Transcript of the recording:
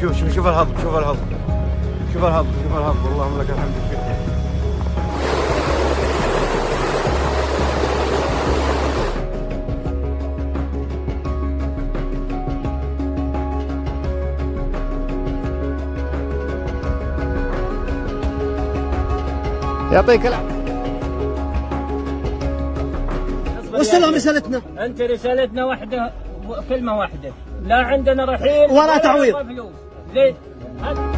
شوف شوف شوف الهضم شوف الهضم. شوف الهضم شوف الهضم. اللهم لك الحمد شوف يعطيك العافية. وصلها رسالتنا أنت رسالتنا واحدة كلمة واحدة. لا عندنا رحيل ولا تعويض. 一